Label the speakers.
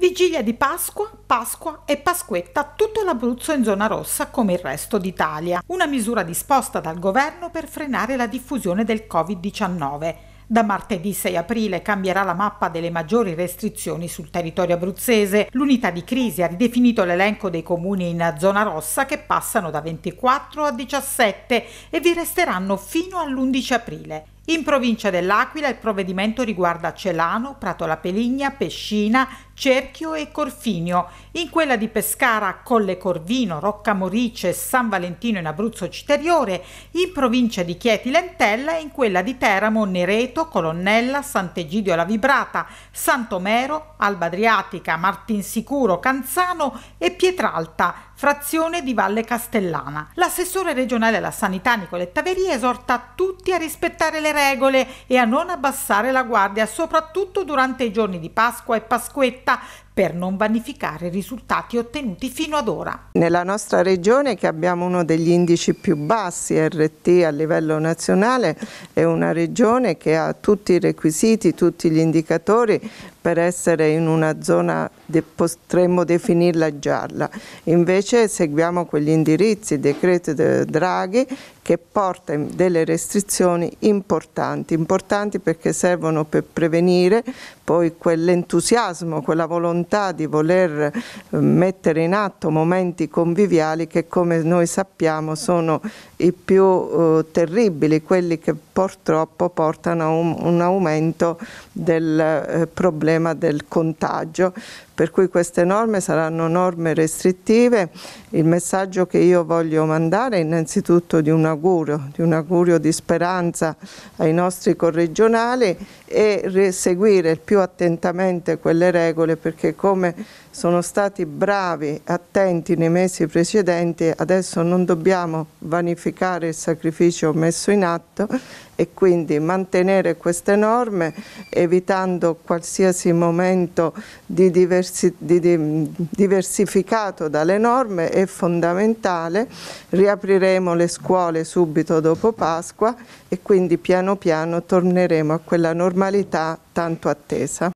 Speaker 1: Vigilia di Pasqua, Pasqua e Pasquetta, tutto l'Abruzzo in zona rossa come il resto d'Italia. Una misura disposta dal governo per frenare la diffusione del Covid-19. Da martedì 6 aprile cambierà la mappa delle maggiori restrizioni sul territorio abruzzese. L'unità di crisi ha ridefinito l'elenco dei comuni in zona rossa che passano da 24 a 17 e vi resteranno fino all'11 aprile. In provincia dell'Aquila il provvedimento riguarda Celano, Prato La Peligna, Pescina, Cerchio e Corfinio. In quella di Pescara, Colle Corvino, Rocca Morice, San Valentino in Abruzzo Citeriore, in provincia di Chieti Lentella e in quella di Teramo, Nereto, Colonnella, Sant'Egidio la Vibrata, Santomero, Alba Adriatica, Martinsicuro, Canzano e Pietralta, frazione di Valle Castellana. L'assessore regionale alla sanità Nicoletta Veri esorta tutti a rispettare le regole e a non abbassare la guardia, soprattutto durante i giorni di Pasqua e Pasquetta, per non vanificare i risultati ottenuti fino ad ora.
Speaker 2: Nella nostra regione che abbiamo uno degli indici più bassi RT a livello nazionale è una regione che ha tutti i requisiti, tutti gli indicatori per essere in una zona de, potremmo definirla gialla. Invece seguiamo quegli indirizzi, decreto Draghi che porta delle restrizioni importanti, importanti perché servono per prevenire poi quell'entusiasmo, quella volontà di voler eh, mettere in atto momenti conviviali che come noi sappiamo sono i più eh, terribili, quelli che purtroppo portano a un, un aumento del eh, problema del contagio per cui queste norme saranno norme restrittive. Il messaggio che io voglio mandare è innanzitutto di un augurio, di un augurio di speranza ai nostri corregionali e seguire più attentamente quelle regole perché come sono stati bravi, attenti nei mesi precedenti, adesso non dobbiamo vanificare il sacrificio messo in atto e quindi mantenere queste norme evitando qualsiasi momento di, diversi, di, di diversificato dalle norme è fondamentale. Riapriremo le scuole subito dopo Pasqua e quindi piano piano torneremo a quella normalità tanto attesa.